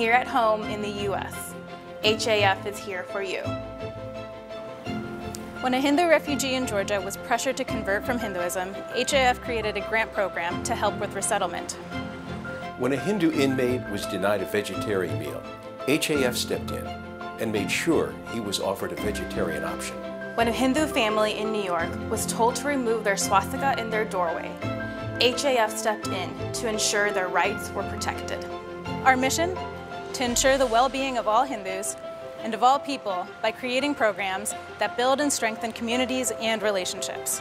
here at home in the U.S., HAF is here for you. When a Hindu refugee in Georgia was pressured to convert from Hinduism, HAF created a grant program to help with resettlement. When a Hindu inmate was denied a vegetarian meal, HAF stepped in and made sure he was offered a vegetarian option. When a Hindu family in New York was told to remove their swastika in their doorway, HAF stepped in to ensure their rights were protected. Our mission? To ensure the well-being of all Hindus and of all people by creating programs that build and strengthen communities and relationships.